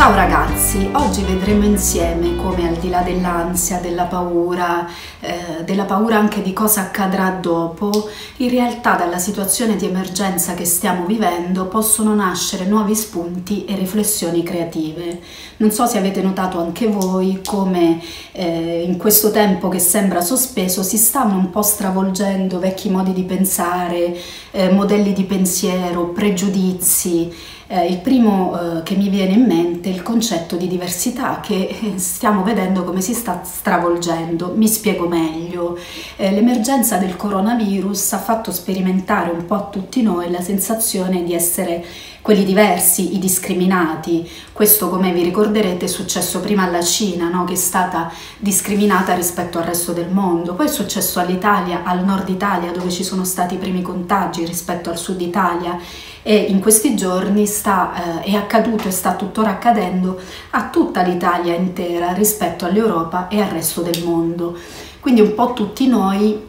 Ciao ragazzi, oggi vedremo insieme come al di là dell'ansia, della paura, eh, della paura anche di cosa accadrà dopo, in realtà dalla situazione di emergenza che stiamo vivendo possono nascere nuovi spunti e riflessioni creative. Non so se avete notato anche voi come eh, in questo tempo che sembra sospeso si stanno un po' stravolgendo vecchi modi di pensare, eh, modelli di pensiero, pregiudizi eh, il primo eh, che mi viene in mente è il concetto di diversità che eh, stiamo vedendo come si sta stravolgendo. Mi spiego meglio. Eh, l'emergenza del coronavirus ha fatto sperimentare un po' a tutti noi la sensazione di essere quelli diversi, i discriminati. Questo, come vi ricorderete, è successo prima alla Cina, no? che è stata discriminata rispetto al resto del mondo, poi è successo all'Italia, al nord Italia, dove ci sono stati i primi contagi rispetto al sud Italia e in questi giorni sta, eh, è accaduto e sta tuttora accadendo a tutta l'Italia intera rispetto all'Europa e al resto del mondo. Quindi un po' tutti noi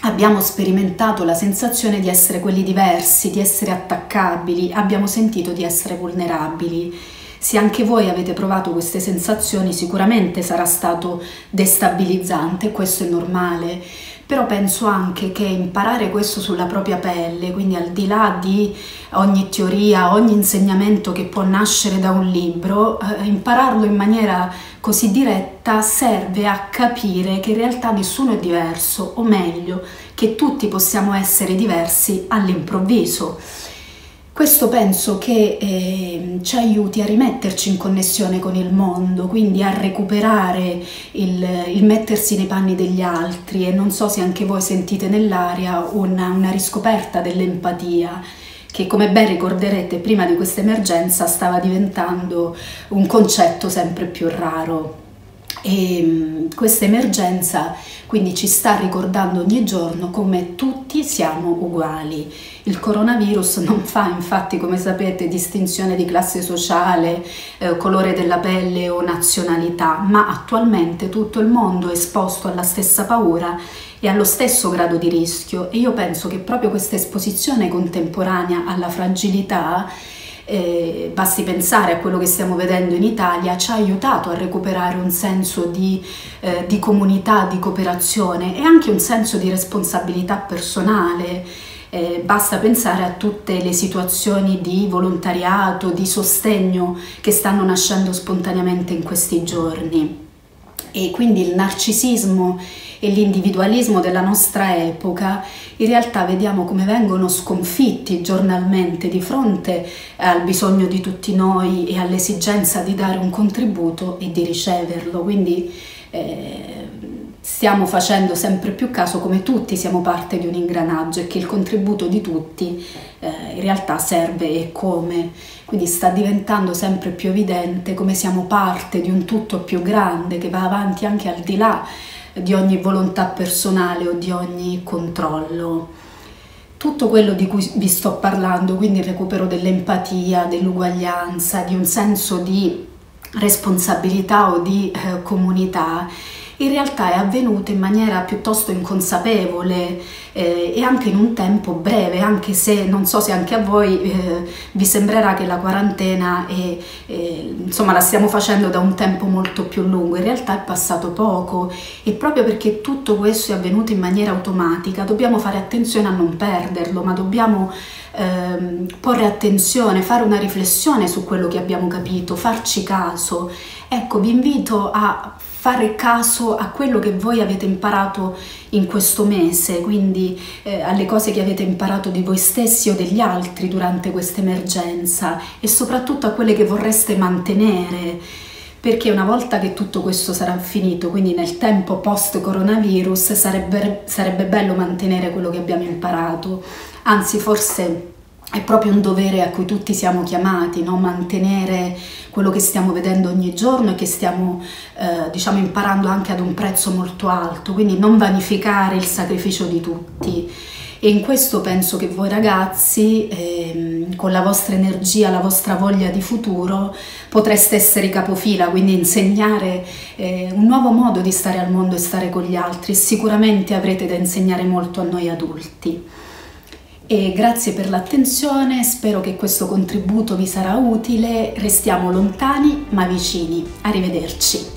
abbiamo sperimentato la sensazione di essere quelli diversi, di essere attaccabili, abbiamo sentito di essere vulnerabili. Se anche voi avete provato queste sensazioni sicuramente sarà stato destabilizzante, questo è normale, però penso anche che imparare questo sulla propria pelle, quindi al di là di ogni teoria, ogni insegnamento che può nascere da un libro, eh, impararlo in maniera così diretta serve a capire che in realtà nessuno è diverso, o meglio, che tutti possiamo essere diversi all'improvviso. Questo penso che eh, ci aiuti a rimetterci in connessione con il mondo, quindi a recuperare il, il, mettersi nei panni degli altri e non so se anche voi sentite nell'aria una, una riscoperta dell'empatia che come ben ricorderete prima di questa emergenza stava diventando un concetto sempre più raro. E mm, questa emergenza quindi ci sta ricordando ogni giorno come tutti siamo uguali. Il coronavirus non fa infatti, come sapete, distinzione di classe sociale, eh, colore della pelle o nazionalità, ma attualmente tutto il mondo è esposto alla stessa paura e allo stesso grado di rischio e io penso che proprio questa esposizione contemporanea alla fragilità eh, basti pensare a quello che stiamo vedendo in Italia, ci ha aiutato a recuperare un senso di, eh, di comunità, di cooperazione e anche un senso di responsabilità personale. Eh, basta pensare a tutte le situazioni di volontariato, di sostegno che stanno nascendo spontaneamente in questi giorni. E quindi il narcisismo e l'individualismo della nostra epoca, in realtà vediamo come vengono sconfitti giornalmente di fronte al bisogno di tutti noi e all'esigenza di dare un contributo e di riceverlo. Quindi eh, stiamo facendo sempre più caso come tutti siamo parte di un ingranaggio e che il contributo di tutti eh, in realtà serve e come. Quindi sta diventando sempre più evidente come siamo parte di un tutto più grande che va avanti anche al di là di ogni volontà personale o di ogni controllo. Tutto quello di cui vi sto parlando, quindi il recupero dell'empatia, dell'uguaglianza, di un senso di responsabilità o di eh, comunità, in realtà è avvenuto in maniera piuttosto inconsapevole eh, e anche in un tempo breve, anche se non so se anche a voi eh, vi sembrerà che la quarantena è, eh, insomma la stiamo facendo da un tempo molto più lungo, in realtà è passato poco e proprio perché tutto questo è avvenuto in maniera automatica dobbiamo fare attenzione a non perderlo, ma dobbiamo ehm, porre attenzione, fare una riflessione su quello che abbiamo capito, farci caso. Ecco, vi invito a fare caso a quello che voi avete imparato in questo mese, quindi eh, alle cose che avete imparato di voi stessi o degli altri durante questa emergenza e soprattutto a quelle che vorreste mantenere perché una volta che tutto questo sarà finito, quindi nel tempo post coronavirus, sarebbe, sarebbe bello mantenere quello che abbiamo imparato, anzi forse è proprio un dovere a cui tutti siamo chiamati, no? mantenere quello che stiamo vedendo ogni giorno e che stiamo eh, diciamo imparando anche ad un prezzo molto alto, quindi non vanificare il sacrificio di tutti. E in questo penso che voi ragazzi, eh, con la vostra energia, la vostra voglia di futuro, potreste essere capofila, quindi insegnare eh, un nuovo modo di stare al mondo e stare con gli altri. Sicuramente avrete da insegnare molto a noi adulti. E grazie per l'attenzione, spero che questo contributo vi sarà utile, restiamo lontani ma vicini. Arrivederci.